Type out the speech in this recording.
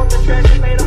want the treasure, made